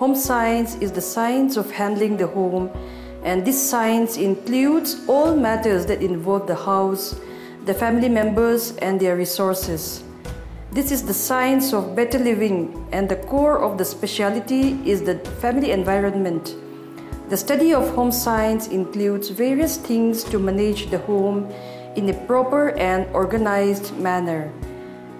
Home science is the science of handling the home, and this science includes all matters that involve the house, the family members, and their resources. This is the science of better living, and the core of the specialty is the family environment. The study of home science includes various things to manage the home in a proper and organized manner.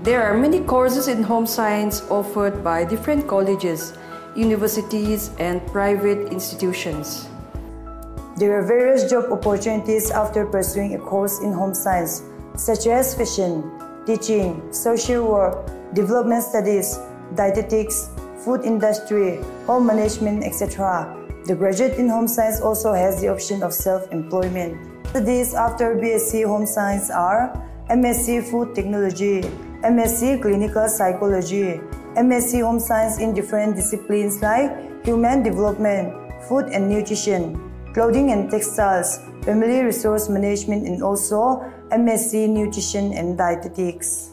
There are many courses in home science offered by different colleges, universities, and private institutions. There are various job opportunities after pursuing a course in home science, such as fashion, teaching, social work, development studies, dietetics, food industry, home management, etc. The graduate in home science also has the option of self-employment. Studies after BSc Home Science are MSc Food Technology, MSc Clinical Psychology, MSc Home Science in different disciplines like Human Development, Food and Nutrition, Clothing and Textiles, Family Resource Management and also MSc Nutrition and Dietetics.